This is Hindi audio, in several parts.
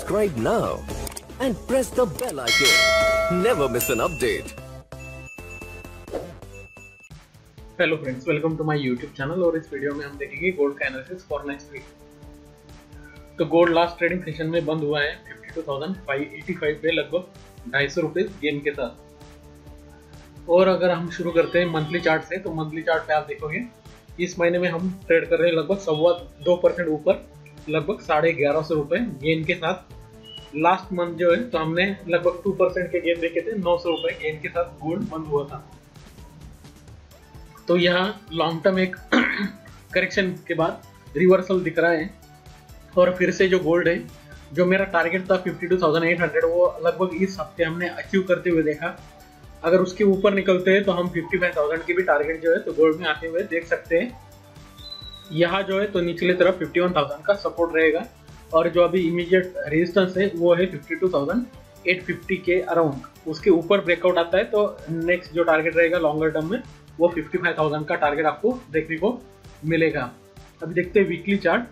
subscribe now and press the bell icon. Never miss an update. Hello friends welcome to my YouTube channel और इस वीडियो में हम देखेंगे गोल्ड का एनालिसिस फॉर नेक्स्ट वीक तो गोल्ड लास्ट ट्रेडिंग सेशन में बंद हुआ है 52,585 पे लगभग ढाई सौ रुपये गेन के साथ और अगर हम शुरू करते हैं मंथली चार्ट से तो मंथली चार्ट पे आप देखोगे इस महीने में हम ट्रेड कर रहे हैं लगभग सवा दो परसेंट ऊपर लगभग साढ़े ग्यारह सौ रुपये गेन के साथ। लास्ट मंथ जो है तो हमने लगभग टू परसेंट के गेन देखे थे नौ सौ रुपये गेन के साथ गोल्ड बंद हुआ था। तो यहाँ लॉन्ग टर्म एक करेक्शन के बाद रिवर्सल दिख रहा है। और फिर से जो गोल्ड है जो मेरा टारगेट था 52,800 वो लगभग इस हफ़्ते हमने अचीव करते हुए देखा। अगर उसके ऊपर निकलते हैं तो हम 55,000 की भी टारगेट जो है तो गोल्ड में आते हुए देख सकते हैं। यहाँ जो है तो निचले तरफ़ 51,000 का सपोर्ट रहेगा। और जो अभी इमीडिएट रेजिस्टेंस है वो है 52,850 के अराउंड उसके ऊपर ब्रेकआउट आता है तो नेक्स्ट जो टारगेट रहेगा लॉन्गर टर्म में वो 55,000 का टारगेट आपको देखने को मिलेगा। अभी देखते हैं वीकली चार्ट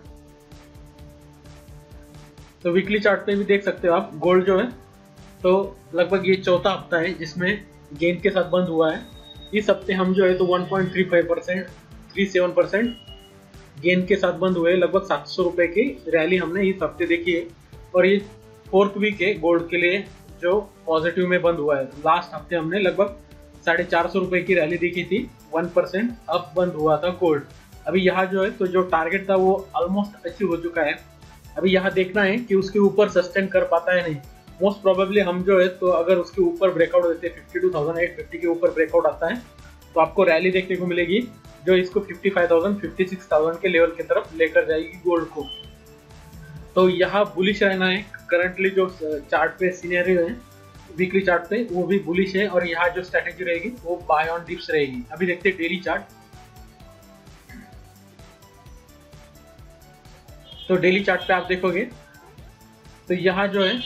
तो वीकली चार्ट पे भी देख सकते हो आप गोल्ड जो है तो लगभग ये चौथा हफ़्ता है जिसमें गेंद के साथ बंद हुआ है। इस हफ़्ते हम जो है तो 1.35 percent three seven percent gain के साथ बंद हुए, लगभग सात सौ रुपए की रैली हमने इस हफ़्ते देखी है। और ये फोर्थ वीक है गोल्ड के लिए, जो पॉजिटिव में बंद हुआ है। लास्ट हफ़्ते हमने लगभग साढ़े चार सौ रुपए की रैली देखी थी, वन परसेंट अब बंद हुआ था गोल्ड। अभी यहाँ जो है तो जो टारगेट था वो ऑलमोस्ट अचीव हो चुका है। अभी यहाँ देखना है कि उसके ऊपर सस्टेन कर पाता है नहीं। मोस्ट प्रोबेबली हम जो है तो अगर उसके ऊपर ब्रेकआउट देते हैं fifty two thousand eight fifty के ऊपर ब्रेकआउट आता है तो आपको रैली देखने को मिलेगी। जो इसको fifty five thousand fifty six thousand के लेवल की तरफ़ लेकर जाएगी गोल्ड को। तो यहाँ बुलिश रहना है। करंटली जो चार्ट पे सीनियर है वीकली चार्ट पे, वो भी बुलिश है और यहाँ जो स्ट्रेटेजी रहेगी, वो बाय ऑन डिप्स रहेगी। अभी देखते हैं डेली चार्ट तो डेली चार्ट पे आप देखोगे तो यहाँ जो है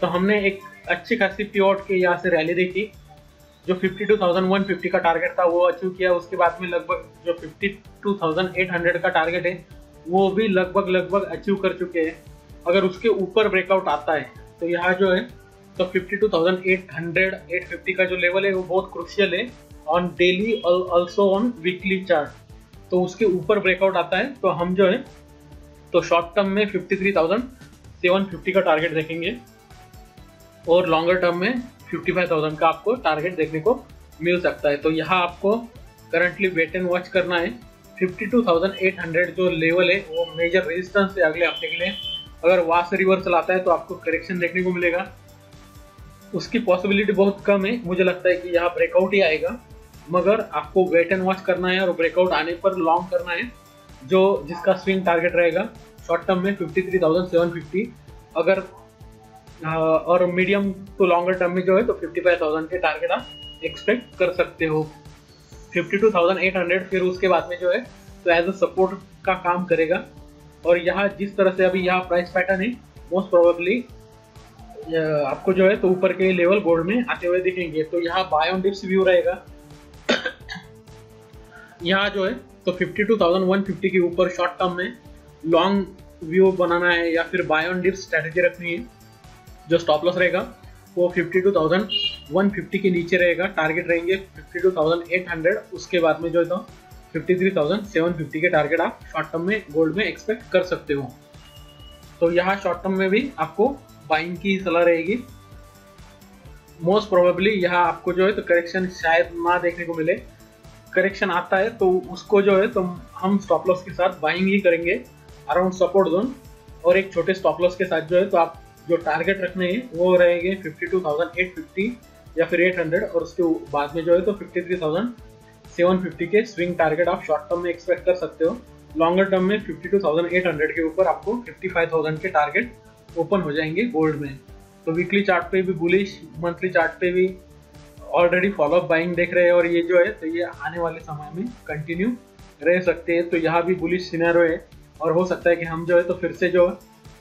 तो हमने एक अच्छी खासी प्योट के यहाँ से रैली देखी। जो 52,150 का टारगेट था वो अचीव किया। उसके बाद में लगभग जो 52,800 का टारगेट है वो भी लगभग लगभग अचीव कर चुके हैं। अगर उसके ऊपर ब्रेकआउट आता है तो यहाँ जो है तो 52,800 850 का जो लेवल है वो बहुत क्रुशियल है। On daily also on weekly chart तो उसके ऊपर ब्रेकआउट आता है तो हम जो है तो शॉर्ट टर्म में 53,750 का टारगेट देखेंगे। और लॉन्गर टर्म में 55,000 का आपको टारगेट देखने को मिल सकता है। तो यहाँ आपको करंटली वेट एंड वॉच करना है। 52,800 जो लेवल है वो मेजर रेजिस्टेंस है अगले हफ़्ते के लिए अगर वास रिवर्सल आता है तो आपको करेक्शन देखने को मिलेगा। उसकी पॉसिबिलिटी बहुत कम है। मुझे लगता है कि यहाँ ब्रेकआउट ही आएगा। मगर आपको वेट एंड वॉच करना है और ब्रेकआउट आने पर लॉन्ग करना है जो जिसका स्विंग टारगेट रहेगा। शॉर्ट टर्म में 53,750 अगर और मीडियम टू लॉन्गर टर्म में जो है तो 55,000 के टारगेट आप एक्सपेक्ट कर सकते हो। 52,800 फिर उसके बाद में जो है तो एज अ सपोर्ट का काम करेगा। और यहाँ जिस तरह से अभी यहाँ प्राइस पैटर्न है मोस्ट प्रोबेबली आपको जो है तो ऊपर के लेवल गोल्ड में आते हुए दिखेंगे। तो यहाँ बाय ऑन डिप्स व्यू रहेगा। यहाँ जो है तो 52,150 के ऊपर शॉर्ट टर्म में लॉन्ग व्यू बनाना है या फिर बाय ऑन डिप्स स्ट्रेटेजी रखनी है। जो स्टॉप लॉस रहेगा वो 52,150 के नीचे रहेगा। टारगेट रहेंगे 52,800 उसके बाद में जो है तो 53,750 के टारगेट आप शॉर्ट टर्म में गोल्ड में एक्सपेक्ट कर सकते हो। तो यहाँ शॉर्ट टर्म में भी आपको बाइंग की सलाह रहेगी। मोस्ट प्रोबेबली यहाँ आपको जो है तो करेक्शन शायद ना देखने को मिले। करेक्शन आता है तो उसको जो है तो हम स्टॉप लॉस के साथ बाइंग ही करेंगे। अराउंड सपोर्ट जोन और एक छोटे स्टॉप लॉस के साथ जो है तो आप जो टारगेट रखने हैं वो रहेंगे 52,850 या फिर 800 और उसके बाद में जो है तो 53,750 के स्विंग टारगेट आप शॉर्ट टर्म में एक्सपेक्ट कर सकते हो। लॉन्गर टर्म में 52,800 के ऊपर आपको 55,000 के टारगेट ओपन हो जाएँगे गोल्ड में। तो वीकली चार्ट पे भी बुलिश मंथली चार्ट पे भी ऑलरेडी फॉलोअप बाइंग देख रहे हैं और ये जो है तो ये आने वाले समय में कंटिन्यू रह सकते हैं। तो यहाँ भी बुलिश सिनेरो है और हो सकता है कि हम जो है तो फिर से जो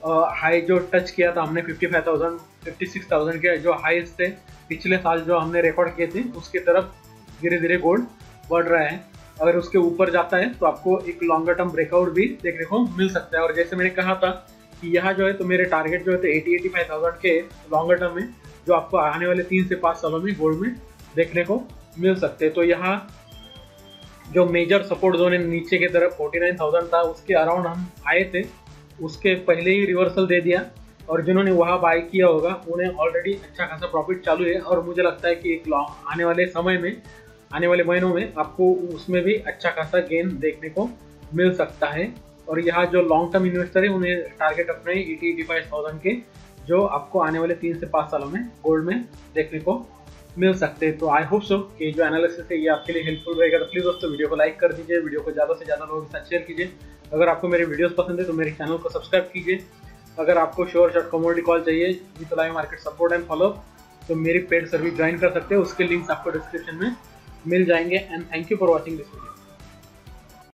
हाई जो टच किया था हमने 55,000 56,000 के जो हाईस्ट थे पिछले साल जो हमने रिकॉर्ड किए थे उसके तरफ़ धीरे धीरे गोल्ड बढ़ रहा है। अगर उसके ऊपर जाता है तो आपको एक लॉन्गर टर्म ब्रेकआउट भी देखने को मिल सकता है। और जैसे मैंने कहा था कि यहाँ जो है तो मेरे टारगेट जो है एटी एटी फाइव थाउज़ेंड के लॉन्गर टर्म में जो आपको आने वाले तीन से पाँच सालों में गोल्ड में देखने को मिल सकते हैं। तो यहाँ जो मेजर सपोर्ट जोन है नीचे की तरफ़ फोर्टी नाइन थाउज़ेंड था उसके अराउंड हम आए थे। उसके पहले ही रिवर्सल दे दिया और जिन्होंने वहाँ बाई किया होगा, उन्हें ऑलरेडी अच्छा खासा प्रॉफिट चालू है और मुझे लगता है कि एक लॉन्ग आने वाले समय में, आने वाले महीनों में आपको उसमें भी अच्छा खासा गेन देखने को मिल सकता है। और यहाँ जो लॉन्ग टर्म इन्वेस्टर है, उन्हें टारगेट अपने एटी एटी फाइव थाउज़ेंड के, जो आपको आने वाले तीन से पाँच सालों में गोल्ड में देखने को मिल सकते हैं। तो आई होप सो कि जो एनालिसिस है, ये आपके लिए हेल्पफुल रहेगा। तो प्लीज़ दोस्तों वीडियो को लाइक कर दीजिए वीडियो को ज़्यादा से ज़्यादा लोगों के साथ शेयर कीजिए। अगर आपको मेरे वीडियोस पसंद है तो मेरे चैनल को सब्सक्राइब कीजिए। अगर आपको श्योर शॉर्ट कमोडिटी कॉल चाहिए with live market support and follow तो मेरी पेड सर्विस ज्वाइन कर सकते हैं, उसके लिंक्स आपको डिस्क्रिप्शन में मिल जाएँगे। And thank you for watching this video